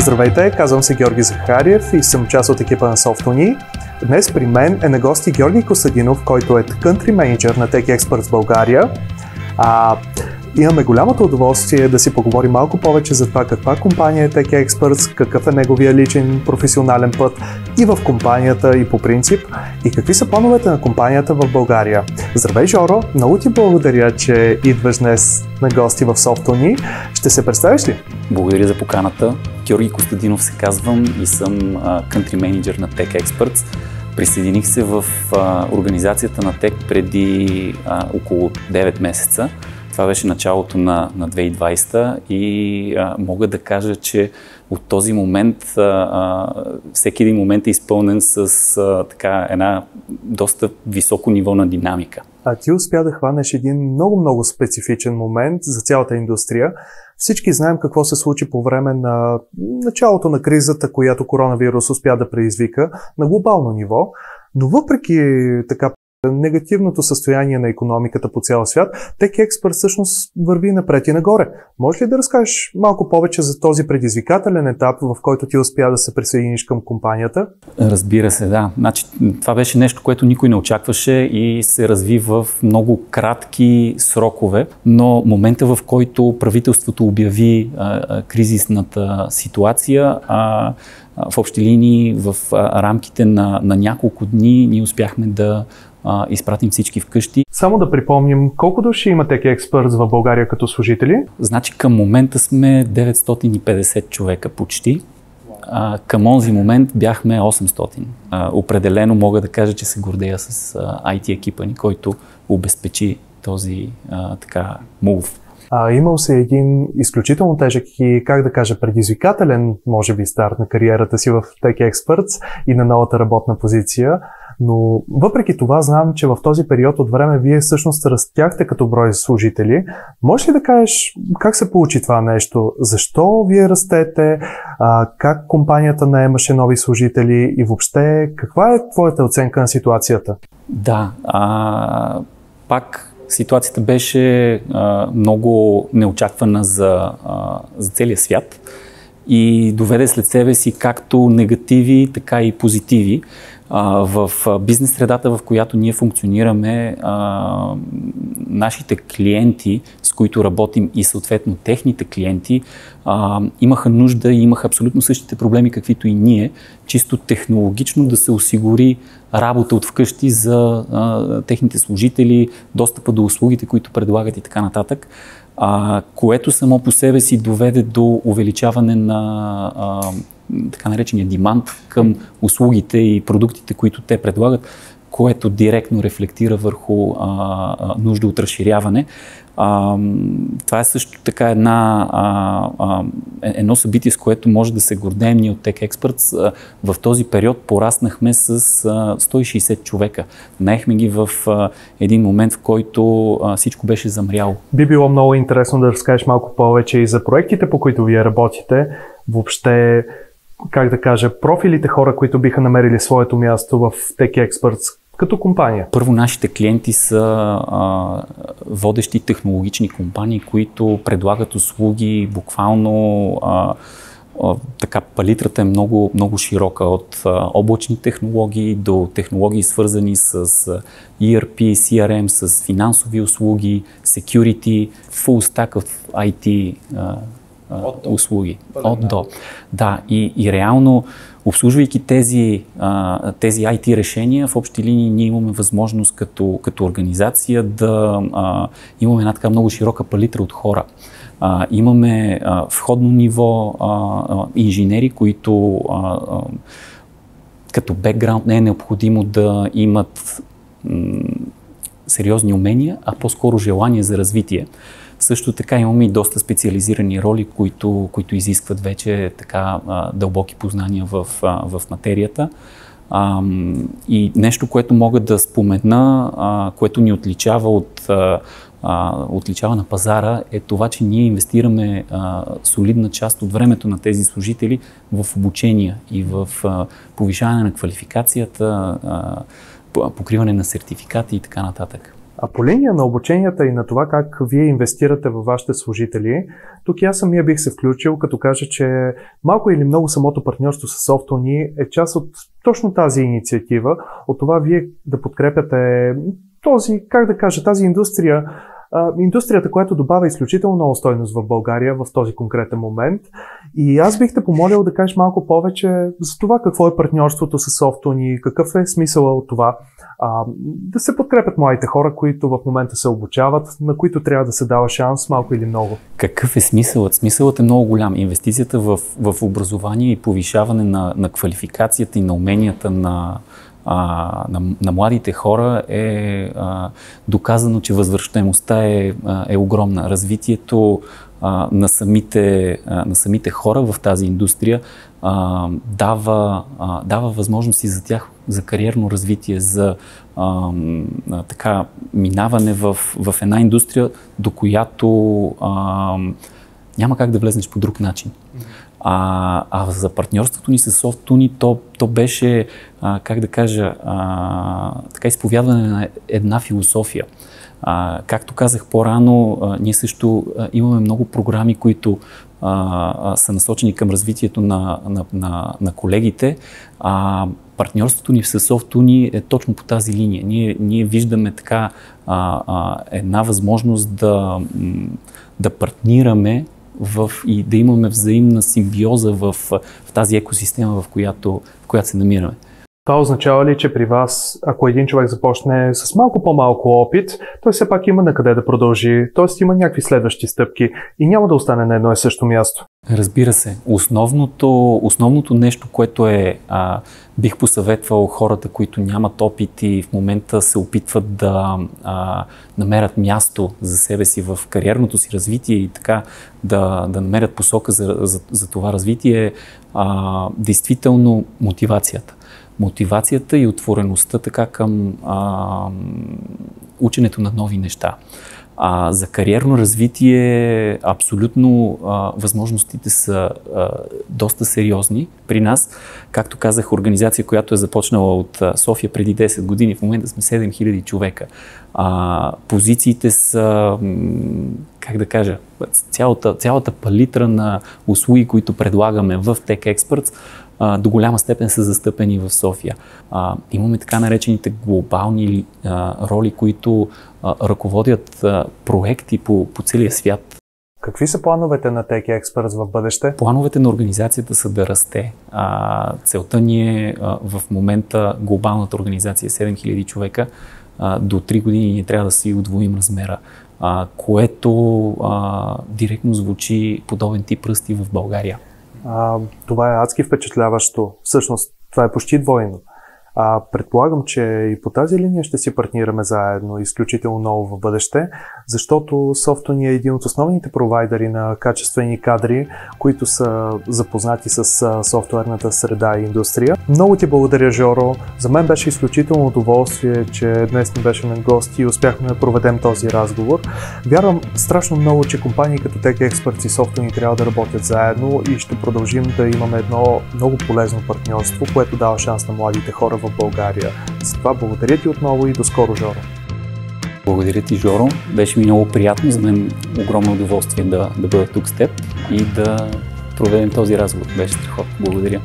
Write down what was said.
Здравейте, казвам се Георги Захариев и съм част от екипа на Softony. Днес при мен е на гости Георги Костадинов, който е country manager на Tech Experts в България. А, Имаме голямото удоволствие да си поговорим малко повече за това каква компания е Tech Experts, какъв е неговия личен професионален път и в компанията и по принцип и какви са плановете на компанията в България. Здравей, Жоро! Много ти благодаря, че идваш днес на гости в Софтони. Ще се представиш ли? Благодаря за поканата. Георги Костадинов се казвам и съм country manager на Tech Experts. Присъединих се в организацията на ТЕК преди около 9 месеца. Това беше началото на, на 2020 и а, мога да кажа, че от този момент а, а, всеки един момент е изпълнен с а, така една доста високо ниво на динамика. А ти успя да хванеш един много-много специфичен момент за цялата индустрия. Всички знаем какво се случи по време на началото на кризата, която коронавирус успя да предизвика на глобално ниво. Но въпреки така негативното състояние на економиката по цял свят, Tech Expert всъщност върви напред и нагоре. Може ли да разкажеш малко повече за този предизвикателен етап, в който ти успя да се присъединиш към компанията? Разбира се, да. Значи, това беше нещо, което никой не очакваше и се разви в много кратки срокове, но момента в който правителството обяви а, а, кризисната ситуация, а, в общи линии, в рамките на, на няколко дни, ние успяхме да а, изпратим всички вкъщи. Само да припомним, колко души има Tech Experts в България като служители? Значи към момента сме 950 човека почти. А, към онзи момент бяхме 800. А, определено мога да кажа, че се гордея с а, IT екипа ни, който обезпечи този а, така мув. А, имал се един изключително тежък и, как да кажа, предизвикателен, може би, старт на кариерата си в Tech Experts и на новата работна позиция. Но въпреки това знам, че в този период от време вие всъщност растяхте като брой служители. Може ли да кажеш как се получи това нещо? Защо вие растете? Как компанията наемаше нови служители? И въобще, каква е твоята оценка на ситуацията? Да, а, пак ситуацията беше а, много неочаквана за, а, за целия свят и доведе след себе си както негативи, така и позитиви в бизнес средата, в която ние функционираме, нашите клиенти, с които работим и съответно техните клиенти, имаха нужда и имаха абсолютно същите проблеми, каквито и ние, чисто технологично да се осигури работа от вкъщи за техните служители, достъпа до услугите, които предлагат и така нататък което само по себе си доведе до увеличаване на а, така наречения димант към услугите и продуктите, които те предлагат, което директно рефлектира върху а, нужда от разширяване. А, това е също така една, а, а, е, едно събитие, с което може да се гордеем ние от Tech Experts. В този период пораснахме с а, 160 човека. Наехме ги в а, един момент, в който а, всичко беше замряло. Би било много интересно да разкажеш малко повече и за проектите, по които вие работите. Въобще, как да кажа, профилите хора, които биха намерили своето място в Tech Experts, като компания? Първо, нашите клиенти са а, водещи технологични компании, които предлагат услуги буквално а, така палитрата е много, много широка от а, облачни технологии до технологии свързани с ERP, CRM, с финансови услуги, security, full stack of IT а, от услуги. От до. Да, и, и реално Обслужвайки тези, тези IT решения, в общи линии ние имаме възможност като, като организация да а, имаме една така много широка палитра от хора. А, имаме а, входно ниво а, а, инженери, които а, а, като бекграунд не е необходимо да имат сериозни умения, а по-скоро желание за развитие. Също така имаме и доста специализирани роли, които, които изискват вече така дълбоки познания в, в материята. И нещо, което мога да спомена, което ни отличава от отличава на пазара е това, че ние инвестираме солидна част от времето на тези служители в обучение и в повишаване на квалификацията, покриване на сертификати и така нататък. А по линия на обученията и на това как вие инвестирате във вашите служители, тук аз самия бих се включил, като кажа, че малко или много самото партньорство с Софтуни е част от точно тази инициатива, от това вие да подкрепяте този, как да кажа, тази индустрия, индустрията, която добавя изключително много стойност в България в този конкретен момент. И аз бих те помолил да кажеш малко повече за това какво е партньорството с Софтуни, какъв е смисъл от това а, да се подкрепят младите хора, които в момента се обучават, на които трябва да се дава шанс малко или много. Какъв е смисълът? Смисълът е много голям. Инвестицията в, в образование и повишаване на, на квалификацията и на уменията на, а, на, на младите хора е а, доказано, че възвръщаемостта е, е огромна. Развитието а, на, самите, а, на самите хора в тази индустрия а, дава, а, дава възможности за тях за кариерно развитие, за а, а, така минаване в, в една индустрия, до която а, няма как да влезнеш по друг начин. А, а за партньорството ни с Софтуни, то, то беше, а, как да кажа, а, така изповядване на една философия. А, както казах по-рано, а, ние също а, имаме много програми, които а, а, са насочени към развитието на, на, на, на колегите. А, партньорството ни с Софтуни е точно по тази линия. Ние, ние виждаме така а, а, една възможност да, да партнираме в, и да имаме взаимна симбиоза в, в тази екосистема, в която, в която се намираме. Това означава ли, че при вас, ако един човек започне с малко по-малко опит, той все пак има на къде да продължи, т.е. има някакви следващи стъпки и няма да остане на едно и също място? Разбира се. Основното, основното нещо, което е, а, бих посъветвал хората, които нямат опит и в момента се опитват да а, намерят място за себе си в кариерното си развитие и така да, да намерят посока за, за, за това развитие, а, действително мотивацията мотивацията и отвореността така към а, ученето на нови неща. А, за кариерно развитие абсолютно а, възможностите са а, доста сериозни при нас. Както казах, организация, която е започнала от София преди 10 години, в момента сме 7000 човека. А, позициите са, как да кажа, цялата, цялата палитра на услуги, които предлагаме в Tech Experts, а, до голяма степен са застъпени в София. А, имаме така наречените глобални а, роли, които а, ръководят а, проекти по, по целия свят. Какви са плановете на Tech Experts в бъдеще? Плановете на организацията са да расте. А, целта ни е а, в момента глобалната организация 7000 човека. А, до 3 години ние трябва да си удвоим размера, а, което а, директно звучи подобен тип ръсти в България. А, това е адски впечатляващо. Всъщност, това е почти двойно. А, предполагам, че и по тази линия ще си партнираме заедно изключително много в бъдеще, защото ни е един от основните провайдери на качествени кадри, които са запознати с софтуерната среда и индустрия. Много ти благодаря, Жоро. За мен беше изключително удоволствие, че днес ни беше на гости и успяхме да проведем този разговор. Вярвам страшно много, че компании като Tech Experts и ни трябва да работят заедно и ще продължим да имаме едно много полезно партньорство, което дава шанс на младите хора в България. Затова благодаря ти отново и до скоро, Жоро. Благодаря ти, Жоро. Беше ми много приятно, за мен огромно удоволствие да, да бъда тук с теб и да проведем този разговор. Беше страхотно. Благодаря.